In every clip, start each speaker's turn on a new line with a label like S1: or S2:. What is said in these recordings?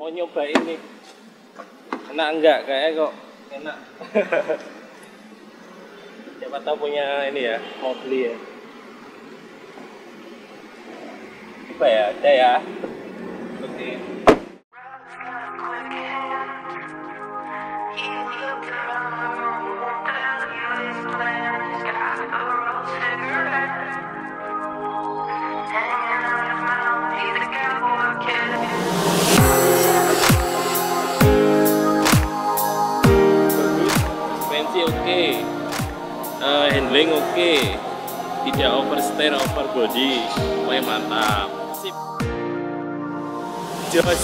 S1: mau nyoba ini enak enggak? Kayaknya kok enak. Siapa tahu punya ini ya mau beli ya. Coba ya? Ada ya? Seperti handling oke. Tidak oversteer over body pokoknya mantap. Sip. Jos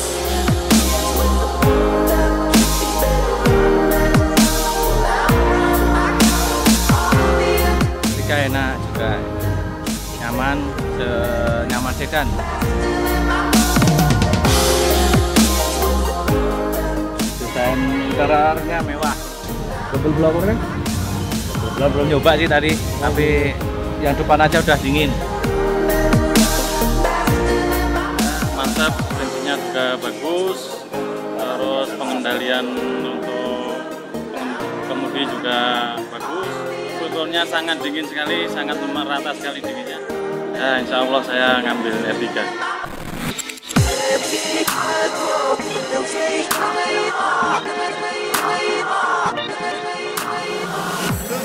S2: Tiga enak juga. Nyaman nyaman sedan. Desain interiornya mewah.
S3: Double blowernya
S2: belum belum nyoba sih tadi tapi yang depan aja udah dingin.
S1: Mantap suspensinya juga bagus. Terus pengendalian untuk kemudi juga bagus. Strukturnya sangat dingin sekali sangat merata sekali dinginnya. Ya insya Allah saya ngambil R3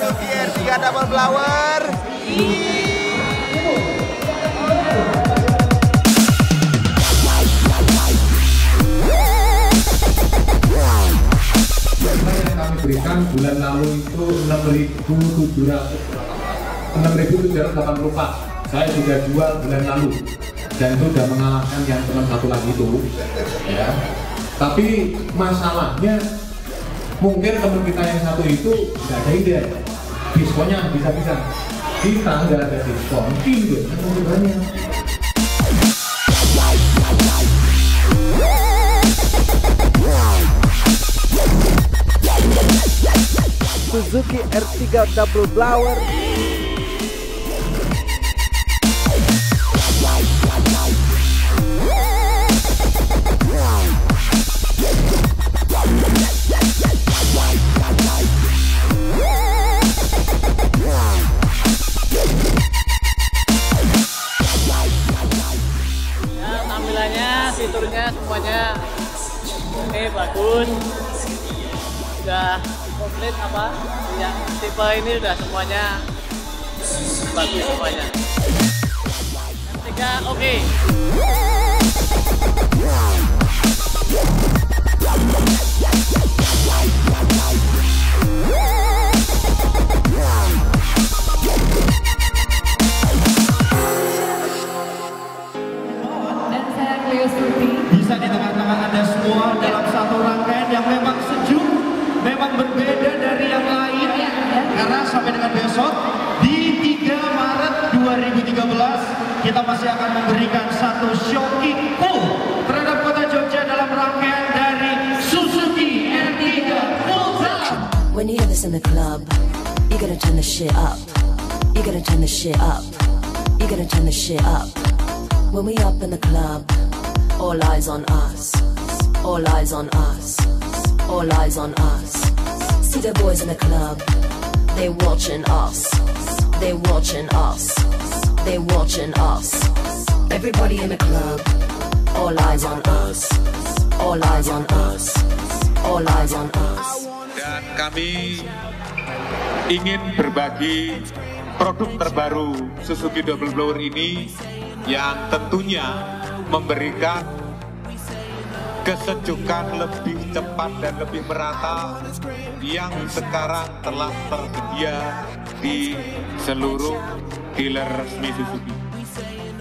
S4: Suzuki R3 double blower.
S3: yang kami berikan bulan lalu itu 6.700 6.784 saya sudah jual bulan lalu dan itu sudah mengalahkan yang teman satu lagi itu ya tapi masalahnya mungkin teman kita yang satu itu nggak ada ide diskonnya bisa-bisa. Kita nggak ada diskon? Ide lebih banyak
S4: Suzuki R3 double blower.
S1: Semuanya oke bagus. Sudah komplit apa? Yang tipe ini udah semuanya bagus semuanya. Yang tiga oke.
S5: dan
S6: masih akan memberikan satu terhadap kota Jogja dalam rangkaian dari Suzuki R3 Ultra.
S7: When you hear this in the club, you gotta turn the shit up. You gotta turn the shit up. You gotta turn the shit up. When we up in the club, all eyes on us. All eyes on us. All eyes on us. See the boys in the club, they watching us. They watching us. They watching us. Everybody in the club, all eyes on us. All eyes on us. All eyes on us.
S8: dan kami ingin berbagi produk terbaru Suzuki Double Blower ini yang tentunya memberikan kesejukan lebih cepat dan lebih merata yang sekarang telah tersedia di seluruh dealer resmi Suzuki.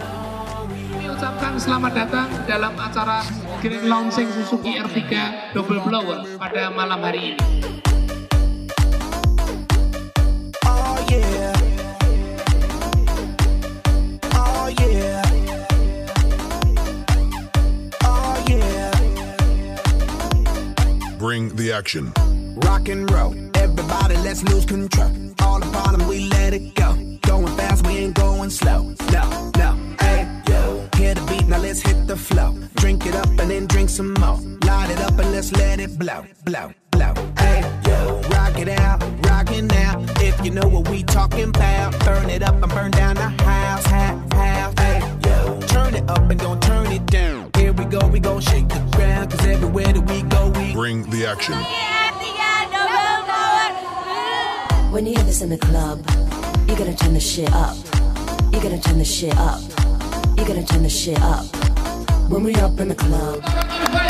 S9: Kami ucapkan selamat datang dalam acara Grand Launching Suzuki R3 Double Blower pada malam hari ini.
S4: Oh yeah. Oh yeah. Oh yeah.
S10: Bring the action.
S4: Rock and roll. Everybody, let's lose control. Blow, blow, blow. Hey, yo, rock it out, rock it now. If you know what we talking about, burn it up and burn down the house, house, house. Hey, yo, turn it up and don't turn it down. Here we go, we gon' shake the ground, cause everywhere that we go, we
S5: Bring the action.
S7: When you hear this in the club, you gotta turn the shit up. You gotta turn the shit up. You gotta turn the shit up. When we up in the club.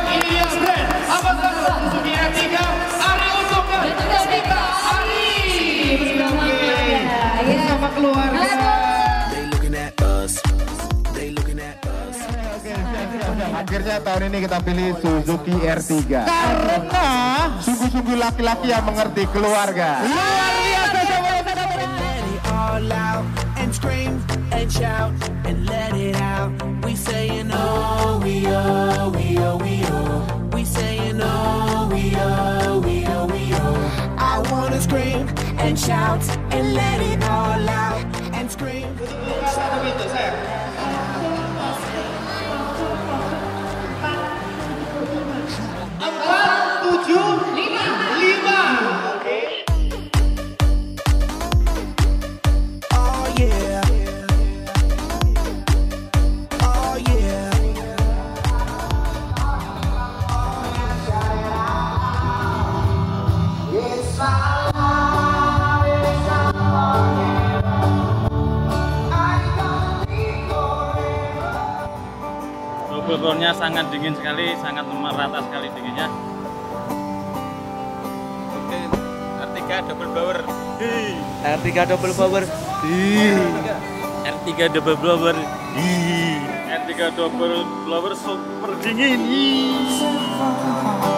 S4: Us.
S10: Akhirnya tahun ini kita pilih Suzuki R3 Karena sungguh-sungguh laki-laki yang mengerti keluarga. Luar biasa
S4: Let it all out and scream and shout and let it scream.
S1: Sangat merata sekali dinginnya.
S8: R3 double blower.
S2: R3 double power.
S1: R3 double blower. R3 double blower super dingin.
S6: Dari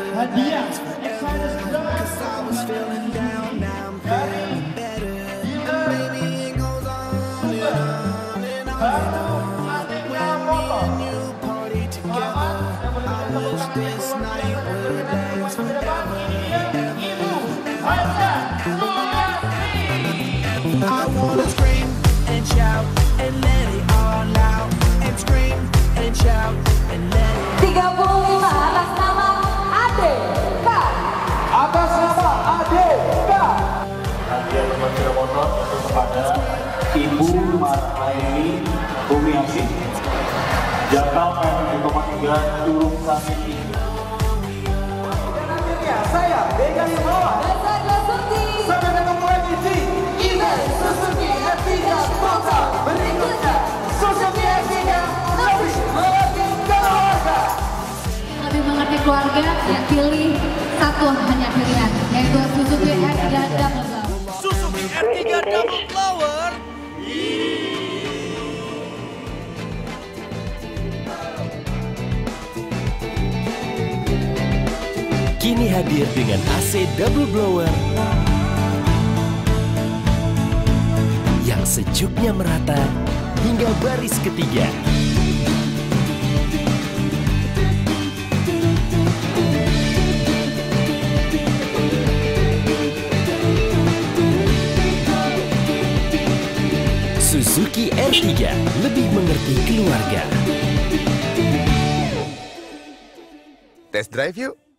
S6: mendapatkan hadiah Excited dari dealer Super Batu Atika Motor. Selamat yang berikan tepuk tangan yang berikan ke depan. Ini dia Ibu Haja Suyatri.
S4: I wanna scream and shout and let it all out and scream and shout
S11: Marhaini Bumiasin Jaka PM 2,3 Curug Sami
S6: Saya Bega. Sampai ketemu lagi di event Suzuki R3 Motor berikutnya. Suzuki R3 lebih mengerti keluarga.
S12: Lebih mengerti keluarga, ya pilih satu hanya pilihan, yaitu Suzuki R3 Double.
S6: Suzuki R3 Double Blower.
S13: Kini hadir dengan AC double blower yang sejuknya merata hingga baris ketiga. Suzuki R3 lebih mengerti keluarga.
S5: Test drive yuk.